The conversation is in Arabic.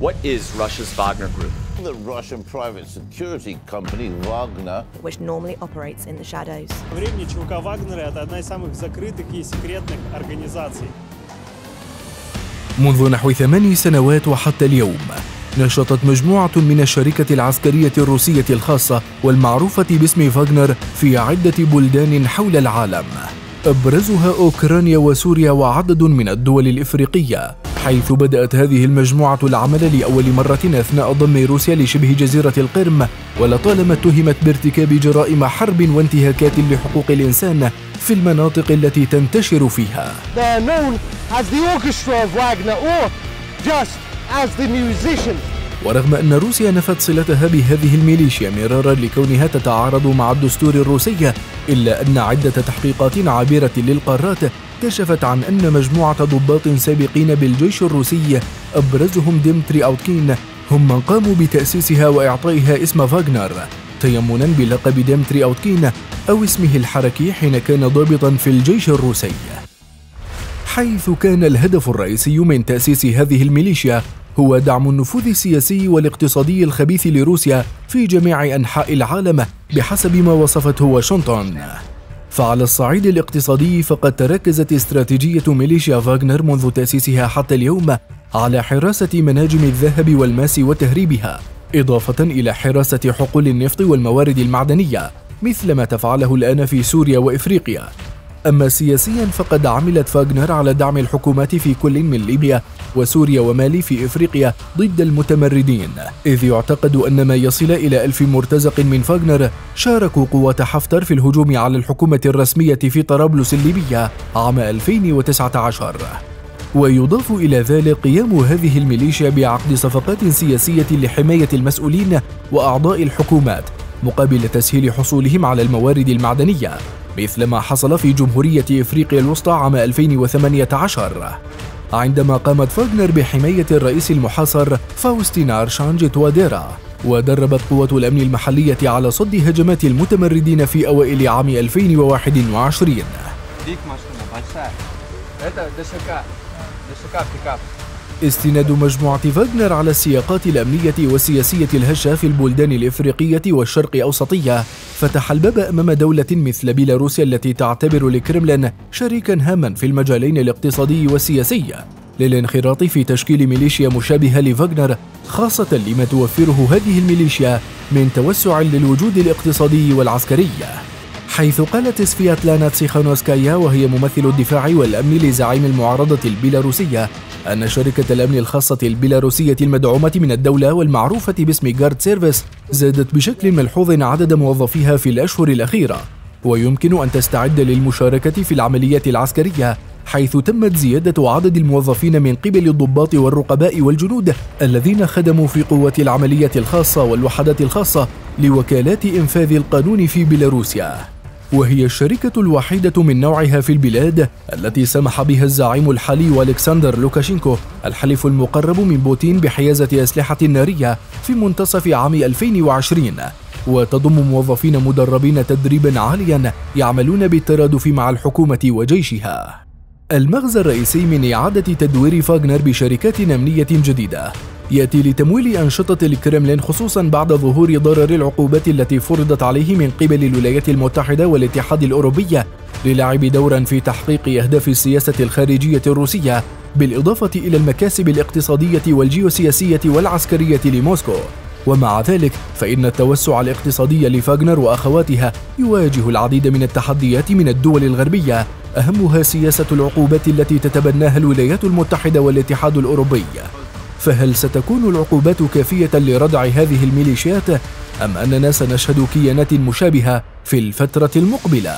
What is Russia's Wagner Group? The Russian private security company Wagner which normally operates in the shadows. Времени ЧВК Вагнера – это одна из самых закрытых и секретных организаций. منذ نحو ثمان سنوات وحتى اليوم نشطت مجموعة من الشركة العسكرية الروسية الخاصة والمعروفة باسم فاغنر في عدة بلدان حول العالم أبرزها أوكرانيا وسوريا وعدد من الدول الإفريقية حيث بدأت هذه المجموعة العمل لأول مرة أثناء ضم روسيا لشبه جزيرة القرم ولطالما اتهمت بارتكاب جرائم حرب وانتهاكات لحقوق الإنسان في المناطق التي تنتشر فيها. ورغم أن روسيا نفت صلتها بهذه الميليشيا مرارا لكونها تتعارض مع الدستور الروسي إلا أن عدة تحقيقات عابرة للقارات كشفت عن أن مجموعة ضباط سابقين بالجيش الروسي أبرزهم ديمتري أوتكين هم من قاموا بتأسيسها وإعطائها اسم فاغنر تيمنا بلقب ديمتري أوتكين أو اسمه الحركي حين كان ضابطا في الجيش الروسي. حيث كان الهدف الرئيسي من تأسيس هذه الميليشيا هو دعم النفوذ السياسي والاقتصادي الخبيث لروسيا في جميع أنحاء العالم بحسب ما وصفته واشنطن. فعلى الصعيد الاقتصادي فقد تركزت استراتيجية ميليشيا فاغنر منذ تأسيسها حتى اليوم على حراسة مناجم الذهب والماس وتهريبها إضافة إلى حراسة حقول النفط والموارد المعدنية مثل ما تفعله الآن في سوريا وإفريقيا. أما سياسيا فقد عملت فاغنر على دعم الحكومات في كل من ليبيا وسوريا ومالي في إفريقيا ضد المتمردين إذ يعتقد أن ما يصل إلى ألف مرتزق من فاغنر شاركوا قوات حفتر في الهجوم على الحكومة الرسمية في طرابلس الليبية عام 2019 ويضاف إلى ذلك قيام هذه الميليشيا بعقد صفقات سياسية لحماية المسؤولين وأعضاء الحكومات مقابل تسهيل حصولهم على الموارد المعدنية. مثل ما حصل في جمهورية إفريقيا الوسطى عام 2018 عندما قامت فاغنر بحماية الرئيس المحاصر فاوستينار شانج تواديرا ودربت قوة الأمن المحلية على صد هجمات المتمردين في أوائل عام 2021 استناد مجموعة فاغنر على السياقات الأمنية والسياسية الهشة في البلدان الإفريقية والشرق أوسطية. فتح الباب أمام دولة مثل بيلاروسيا التي تعتبر الكرملين شريكا هاما في المجالين الاقتصادي والسياسي. للانخراط في تشكيل ميليشيا مشابهة لفاغنر خاصة لما توفره هذه الميليشيا من توسع للوجود الاقتصادي والعسكري. حيث قالت سفياتلانا تسيخانوسكايا وهي ممثل الدفاع والأمن لزعيم المعارضة البيلاروسية أن شركة الأمن الخاصة البيلاروسية المدعومة من الدولة والمعروفة باسم جارد سيرفيس زادت بشكل ملحوظ عدد موظفيها في الأشهر الأخيرة ويمكن أن تستعد للمشاركة في العمليات العسكرية حيث تمت زيادة عدد الموظفين من قبل الضباط والرقباء والجنود الذين خدموا في قوة العملية الخاصة والوحدات الخاصة لوكالات إنفاذ القانون في بيلاروسيا. وهي الشركة الوحيدة من نوعها في البلاد التي سمح بها الزعيم الحالي ألكسندر لوكاشينكو الحليف المقرب من بوتين بحيازة أسلحة نارية في منتصف عام 2020 وتضم موظفين مدربين تدريبا عاليا يعملون بالترادف مع الحكومة وجيشها. المغزى الرئيسي من إعادة تدوير فاغنر بشركات أمنية جديدة. يأتي لتمويل أنشطة الكرملين خصوصا بعد ظهور ضرر العقوبات التي فرضت عليه من قبل الولايات المتحدة والاتحاد الأوروبي للعب دورا في تحقيق أهداف السياسة الخارجية الروسية بالإضافة إلى المكاسب الاقتصادية والجيوسياسية والعسكرية لموسكو. ومع ذلك فإن التوسع الاقتصادي لفاغنر وأخواتها يواجه العديد من التحديات من الدول الغربية أهمها سياسة العقوبات التي تتبناها الولايات المتحدة والاتحاد الأوروبي. فهل ستكون العقوبات كافية لردع هذه الميليشيات أم أننا سنشهد كيانات مشابهة في الفترة المقبلة؟